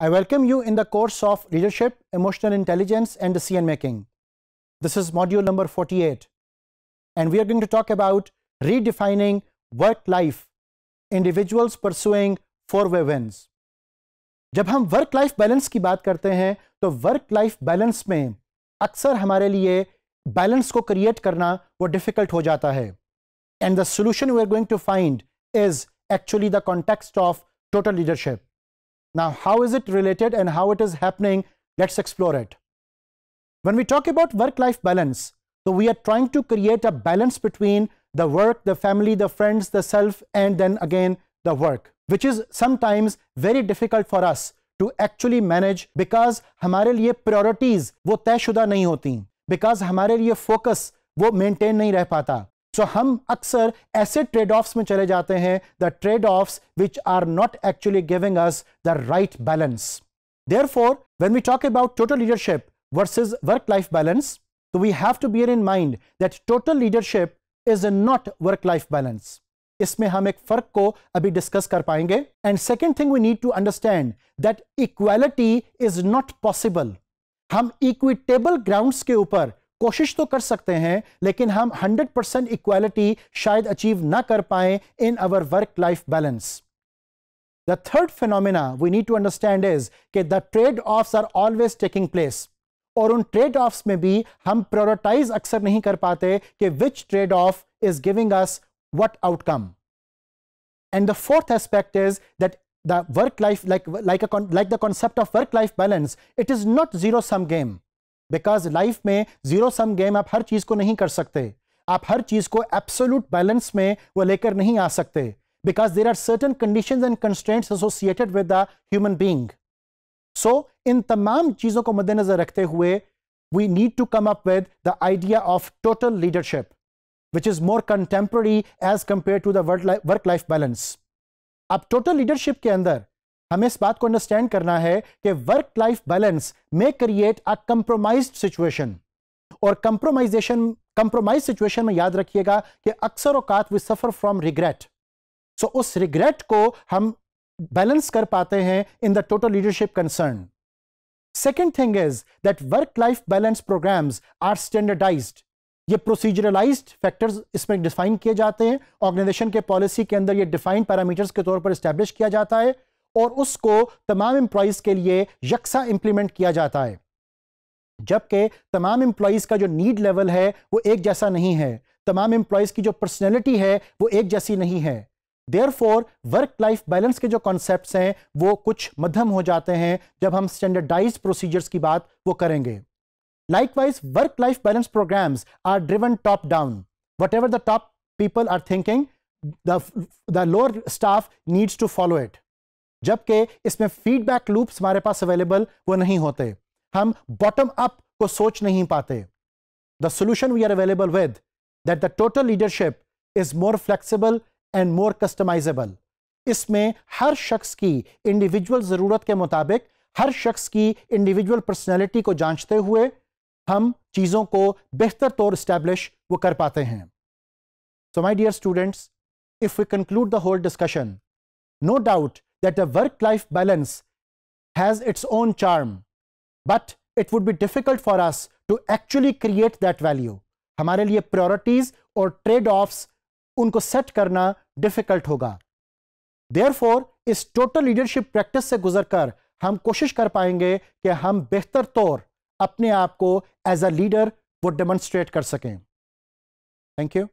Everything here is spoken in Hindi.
I welcome you in the course of Leadership, Emotional Intelligence and Decision Making. This is module number 48 and we are going to talk about redefining work life, individuals pursuing four-way wins. जब हम वर्क लाइफ बैलेंस की बात करते हैं तो वर्क लाइफ बैलेंस में अक्सर हमारे लिए बैलेंस को क्रिएट करना वो डिफिकल्ट हो जाता है and the solution we are going to find is actually the context of total leadership now how is it related and how it is happening let's explore it when we talk about work life balance so we are trying to create a balance between the work the family the friends the self and then again the work which is sometimes very difficult for us to actually manage because हमारे लिए priorities वो तयशुदा नहीं होती बिकॉज हमारे लिए फोकस वो मेंटेन नहीं रह पाता सो so, हम अक्सर ऐसे ट्रेड ऑफ्स में चले जाते हैं the trade offs which are not actually giving us the right balance therefore when we talk about total leadership versus work life balance तो we have to bear in mind that total leadership is not work life balance इसमें हम एक फ़र्क को अभी डिस्कस कर पाएँगे। And second thing we need to understand that equality is not possible हम इक्विटेबल ग्राउंड्स के ऊपर कोशिश तो कर सकते हैं, लेकिन हम 100 परसेंट इक्वालिटी शायद अचीव ना कर पाए in our work life balance the third phenomena we need to understand is के the trade offs are always taking place और उन ट्रेड ऑफ्स में भी हम प्रायोरिटाइज अक्सर नहीं कर पाते कि which trade off is giving us what outcome and the fourth aspect is that work life, like like a like the concept of work life balance, it is not zero sum game. Because life में ज़ीरो सम गेम आप हर चीज़ को नहीं कर सकते। आप हर चीज़ को एब्सोल्यूट बैलेंस में वो लेकर नहीं आ सकते। Because there are certain condition and constant associated with the human being so इन तमाम चीज़ों को मद्देनजर रखते हुए we need to come up with the idea of total leadership which is more contemporary as compare to work life balance अब टोटल लीडरशिप के अंदर हमें इस बात को अंडरस्टैंड करना है कि वर्क लाइफ बैलेंस में क्रिएट अ कंप्रोमाइज सिचुएशन और कंप्रोमाइजेशन कंप्रोमाइज सिचुएशन में याद रखिएगा कि अक्सर औकात we suffer from regret so उस रिग्रेट को हम बैलेंस कर पाते हैं in the total leadership concern second thing is that work life balance programs are standardised ये प्रोसीजरलाइज्ड फैक्टर्स इसमें डिफाइन किए जाते हैं. ऑर्गेनाइजेशन के पॉलिसी के अंदर ये डिफाइंड पैरामीटर्स के तौर पर इस्टेब्लिश किया जाता है. और उसको तमाम एम्प्लॉयज़ के लिए यकसा इंप्लीमेंट किया जाता है जबकि तमाम एम्प्लॉयज़ का जो नीड लेवल है वो एक जैसा नहीं है तमाम एम्प्लॉयज़ की जो पर्सनैलिटी है वो एक जैसी नहीं है therefore work life balance के जो कॉन्सेप्ट हैं वो कुछ मध्यम हो जाते हैं जब हम स्टैंडर्डाइज प्रोसीजर्स की बात वो करेंगे Likewise, work-life balance programs are driven top-down. Whatever the top people are thinking, the, the lower staff needs to follow it. जबकि इसमें फीडबैक लूप्स हमारे पास अवेलेबल वो नहीं होते। हम बॉटम अप को सोच नहीं पाते। The solution we are available with that the total leadership is more flexible and more customisable इसमें हर शख्स की इंडिविजुअल ज़रूरत के मुताबिक, हर शख्स की इंडिविजुअल पर्सनैलिटी को जांचते हुए हम चीज़ों को बेहतर तौर स्टैब्लिश वो कर पाते हैं। So my dear students if we conclude the whole discussion no doubt the work life balance has its own charm but it would be difficult for us to actually create that value हमारे लिए प्रायोरिटीज और ट्रेड ऑफ्स उनको सेट करना डिफ़िकल्ट होगा। देयर इस टोटल लीडरशिप प्रैक्टिस से गुजरकर हम कोशिश कर पाएँगे कि हम बेहतर तौर अपने आप को एज अ लीडर वो डेमोन्स्ट्रेट कर सकें। Thank you